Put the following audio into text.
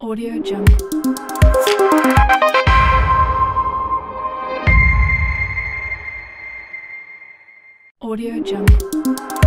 Audio Jungle. Audio Jungle.